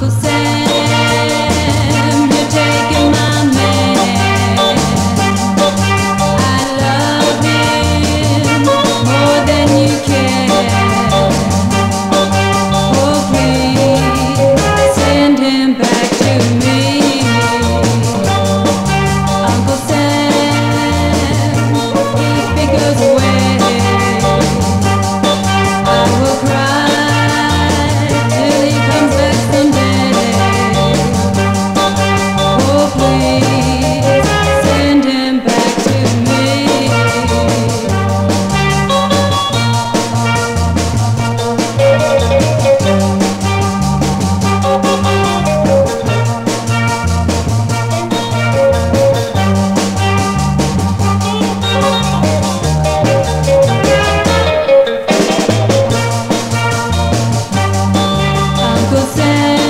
Uncle Sam. say